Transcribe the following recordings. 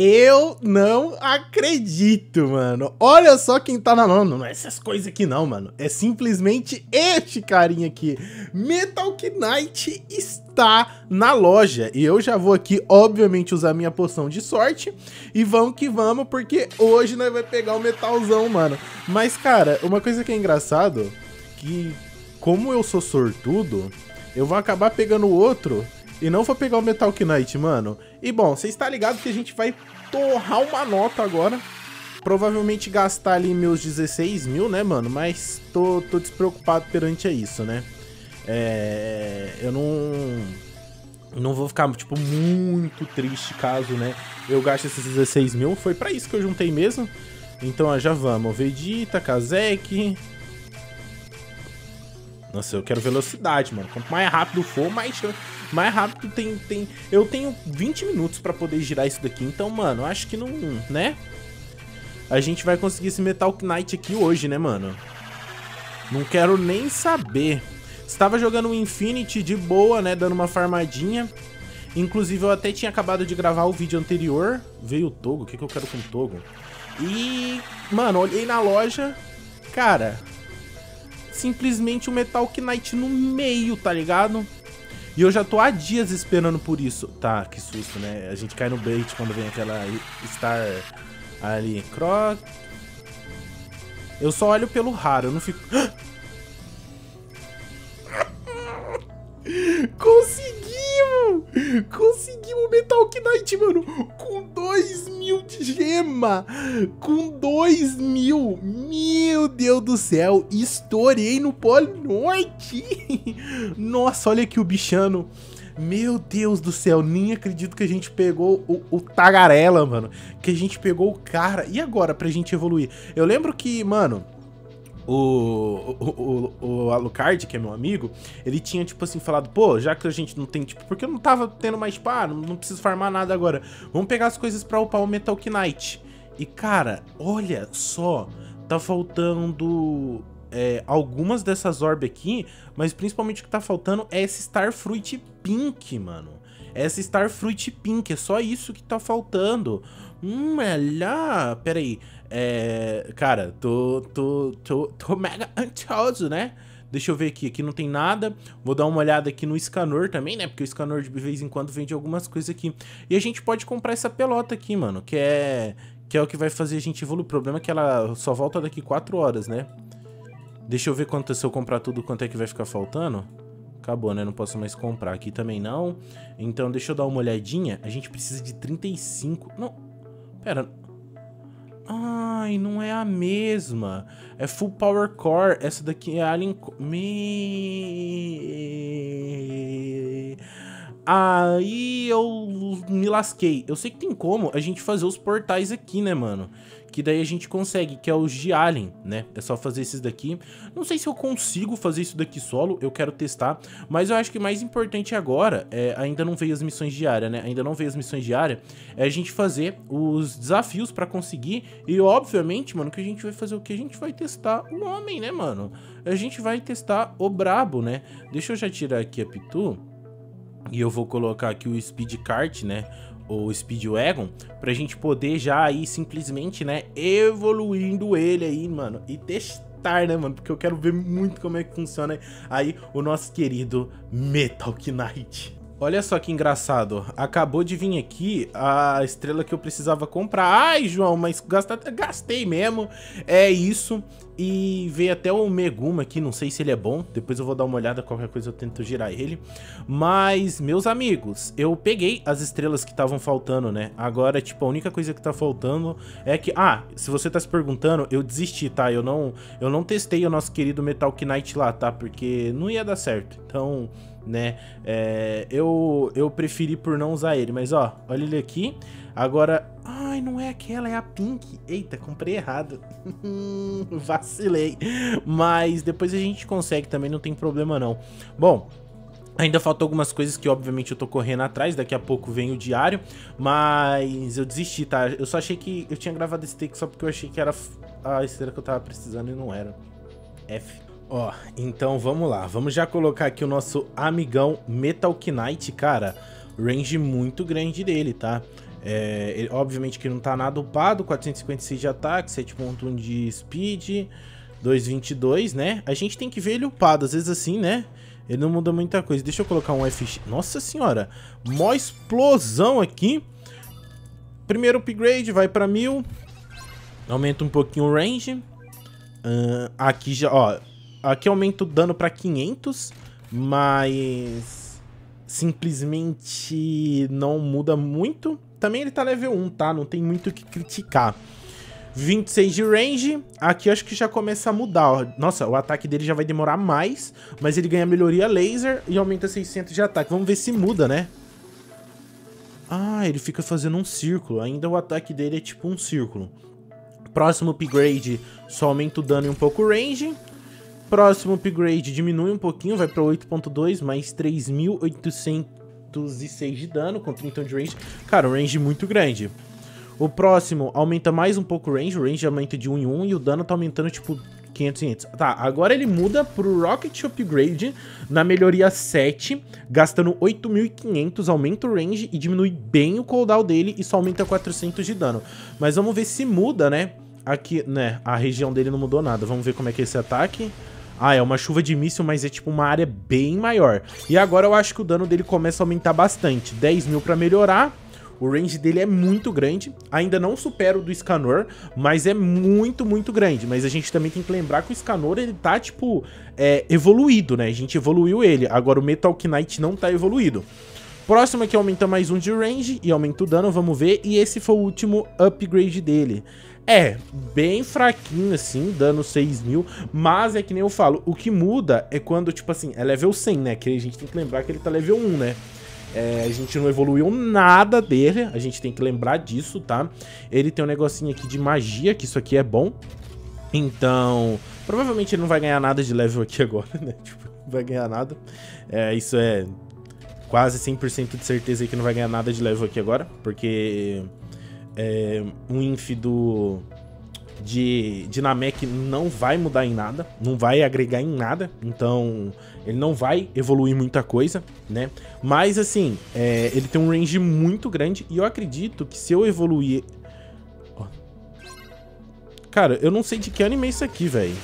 Eu não acredito, mano. Olha só quem tá na mão. Não é essas coisas aqui não, mano. É simplesmente este carinha aqui. Metal Knight está na loja. E eu já vou aqui, obviamente, usar minha poção de sorte. E vamos que vamos, porque hoje nós vai pegar o metalzão, mano. Mas, cara, uma coisa que é engraçado, que como eu sou sortudo, eu vou acabar pegando o outro e não vou pegar o Metal Knight, mano. E bom, você está ligado que a gente vai torrar uma nota agora. Provavelmente gastar ali meus 16 mil, né, mano? Mas tô, tô despreocupado perante isso, né? É, eu não... Não vou ficar, tipo, muito triste caso, né? Eu gaste esses 16 mil. Foi pra isso que eu juntei mesmo. Então, ó, já vamos. Vegeta, Kazek, nossa, eu quero velocidade, mano. Quanto mais rápido for, mais, mais rápido tem, tem... Eu tenho 20 minutos pra poder girar isso daqui. Então, mano, acho que não... Né? A gente vai conseguir esse Metal Knight aqui hoje, né, mano? Não quero nem saber. Estava jogando o Infinity de boa, né? Dando uma farmadinha. Inclusive, eu até tinha acabado de gravar o vídeo anterior. Veio o Togo. O que, que eu quero com o Togo? E, mano, olhei na loja. Cara, simplesmente o Metal Knight no meio, tá ligado? E eu já tô há dias esperando por isso. Tá, que susto, né? A gente cai no bait quando vem aquela Star ali. Croc. Eu só olho pelo raro, eu não fico... Conseguimos! Conseguimos Metal Knight, mano! Com 2 mil! Meu Deus do céu! Estourei no Polo Norte! Nossa, olha aqui o bichano! Meu Deus do céu, nem acredito que a gente pegou o, o, Tagarela, mano. Que a gente pegou o cara. E agora pra gente evoluir? Eu lembro que, mano, o, o, o, Alucard, que é meu amigo, ele tinha, tipo assim, falado, pô, já que a gente não tem, tipo, porque eu não tava tendo mais, ah, não, não preciso farmar nada agora. Vamos pegar as coisas pra upar o Metal Knight. E, cara, olha só, tá faltando é, algumas dessas orbes aqui, mas principalmente o que tá faltando é esse Starfruit Pink, mano. Essa Starfruit Pink, é só isso que tá faltando. Hum, olha, peraí. É, cara, tô, tô, tô, tô mega ansioso, né? Deixa eu ver aqui, aqui não tem nada. Vou dar uma olhada aqui no Scanor também, né? Porque o Scanor de vez em quando vende algumas coisas aqui. E a gente pode comprar essa pelota aqui, mano, que é que é o que vai fazer a gente evoluir. O problema é que ela só volta daqui 4 horas, né? Deixa eu ver quanto se eu comprar tudo, quanto é que vai ficar faltando. Acabou, né? Não posso mais comprar. Aqui também não. Então, deixa eu dar uma olhadinha. A gente precisa de 35... Não, pera... Ai, não é a mesma. É Full Power Core. Essa daqui é Alien... Me... Aí eu me lasquei. Eu sei que tem como a gente fazer os portais aqui, né, mano? que daí a gente consegue, que é os de Alien, né? É só fazer esses daqui. Não sei se eu consigo fazer isso daqui solo, eu quero testar, mas eu acho que mais importante agora, é, ainda não veio as missões diárias, né? Ainda não veio as missões diárias, é a gente fazer os desafios pra conseguir e, obviamente, mano, que a gente vai fazer o que? A gente vai testar o homem, né, mano? A gente vai testar o brabo, né? Deixa eu já tirar aqui a Pitu e eu vou colocar aqui o Speed Kart, né? o Speedwagon, pra gente poder já aí simplesmente, né, evoluindo ele aí, mano, e testar, né, mano, porque eu quero ver muito como é que funciona aí o nosso querido Metal Knight. Olha só que engraçado, acabou de vir aqui a estrela que eu precisava comprar. Ai, João, mas gastei mesmo, é isso. E veio até o Meguma aqui, não sei se ele é bom, depois eu vou dar uma olhada, qualquer coisa eu tento girar ele. Mas, meus amigos, eu peguei as estrelas que estavam faltando, né? Agora, tipo, a única coisa que tá faltando é que... Ah, se você tá se perguntando, eu desisti, tá? Eu não, eu não testei o nosso querido Metal Knight lá, tá? Porque não ia dar certo, então né? É, eu, eu preferi por não usar ele, mas ó, olha ele aqui. Agora, ai, não é aquela, é a Pink. Eita, comprei errado. Vacilei. Mas depois a gente consegue também, não tem problema não. Bom, Ainda faltam algumas coisas que, obviamente, eu tô correndo atrás. Daqui a pouco vem o diário. Mas eu desisti, tá? Eu só achei que eu tinha gravado esse take só porque eu achei que era a esteira que eu tava precisando e não era. F. Ó, então vamos lá. Vamos já colocar aqui o nosso amigão Metal Knight, cara. Range muito grande dele, tá? É, ele, obviamente que não tá nada upado, 456 de ataque, 7.1 de speed, 222, né? A gente tem que ver ele upado, às vezes assim, né? Ele não muda muita coisa. Deixa eu colocar um FX. Nossa senhora, mó explosão aqui. Primeiro upgrade, vai pra 1000. Aumenta um pouquinho o range. Uh, aqui já, ó. Aqui aumenta o dano pra 500, mas simplesmente não muda muito. Também ele tá level 1, tá? Não tem muito o que criticar. 26 de range. Aqui acho que já começa a mudar. Nossa, o ataque dele já vai demorar mais, mas ele ganha melhoria laser e aumenta 600 de ataque. Vamos ver se muda, né? Ah, ele fica fazendo um círculo. Ainda o ataque dele é tipo um círculo. Próximo upgrade só aumenta o dano e um pouco o range. Próximo upgrade diminui um pouquinho, vai para 8.2, mais 3.806 de dano com 30 de range. Cara, um range muito grande. O próximo aumenta mais um pouco o range, o range aumenta de 1 em 1 e o dano tá aumentando tipo 500, 500. Tá, agora ele muda pro Rocket Upgrade na melhoria 7, gastando 8.500, aumenta o range e diminui bem o cooldown dele e só aumenta 400 de dano. Mas vamos ver se muda, né? Aqui, né, a região dele não mudou nada. Vamos ver como é que é esse ataque. Ah, é uma chuva de míssil, mas é tipo uma área bem maior. E agora eu acho que o dano dele começa a aumentar bastante. 10 mil pra melhorar. O range dele é muito grande, ainda não supera o do Scanor, mas é muito, muito grande. Mas a gente também tem que lembrar que o Scanor, ele tá, tipo, é, evoluído, né? A gente evoluiu ele, agora o Metal Knight não tá evoluído. Próximo aqui aumenta mais um de range e aumenta o dano, vamos ver. E esse foi o último upgrade dele. É, bem fraquinho assim, dano 6 mil, mas é que nem eu falo, o que muda é quando, tipo assim, é level 100, né? Que a gente tem que lembrar que ele tá level 1, né? É, a gente não evoluiu nada dele, a gente tem que lembrar disso, tá? Ele tem um negocinho aqui de magia, que isso aqui é bom. Então, provavelmente ele não vai ganhar nada de level aqui agora, né? Tipo, não vai ganhar nada. É, isso é quase 100% de certeza que não vai ganhar nada de level aqui agora, porque é, um inf do de, de Namek não vai mudar em nada, não vai agregar em nada, então ele não vai evoluir muita coisa, né? Mas assim, é, ele tem um range muito grande e eu acredito que se eu evoluir... Cara, eu não sei de que anime é isso aqui, velho.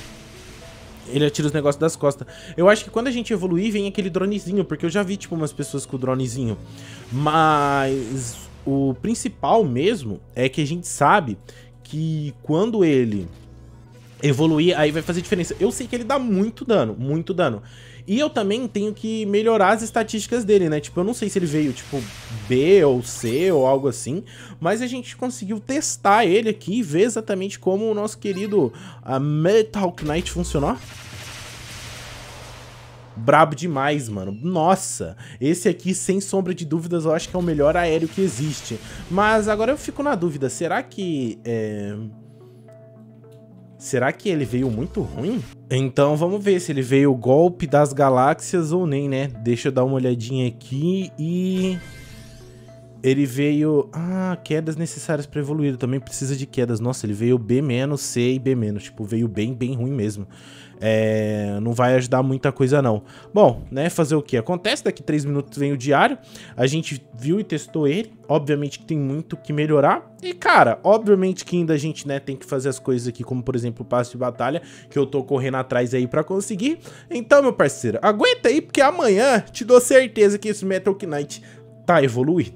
Ele atira os negócios das costas. Eu acho que quando a gente evoluir, vem aquele dronezinho, porque eu já vi, tipo, umas pessoas com o dronezinho. Mas o principal mesmo é que a gente sabe que quando ele evoluir, aí vai fazer diferença. Eu sei que ele dá muito dano, muito dano. E eu também tenho que melhorar as estatísticas dele, né? Tipo, eu não sei se ele veio, tipo, B ou C ou algo assim, mas a gente conseguiu testar ele aqui e ver exatamente como o nosso querido uh, Metal Knight funcionou. Brabo demais, mano. Nossa, esse aqui, sem sombra de dúvidas, eu acho que é o melhor aéreo que existe. Mas agora eu fico na dúvida, será que... É... Será que ele veio muito ruim? Então vamos ver se ele veio o golpe das galáxias ou nem, né? Deixa eu dar uma olhadinha aqui e... Ele veio... Ah, quedas necessárias para evoluir. Também precisa de quedas. Nossa, ele veio B-, C e B-. Tipo, veio bem, bem ruim mesmo é, não vai ajudar muita coisa não. Bom, né, fazer o que? Acontece, daqui 3 minutos vem o diário, a gente viu e testou ele, obviamente que tem muito que melhorar, e cara, obviamente que ainda a gente, né, tem que fazer as coisas aqui, como por exemplo o passe de batalha, que eu tô correndo atrás aí pra conseguir. Então, meu parceiro, aguenta aí, porque amanhã te dou certeza que esse Metal Knight tá evoluído.